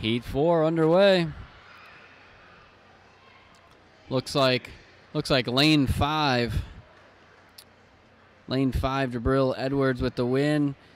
Heat four underway. Looks like looks like lane five. Lane five, Jabril Edwards with the win.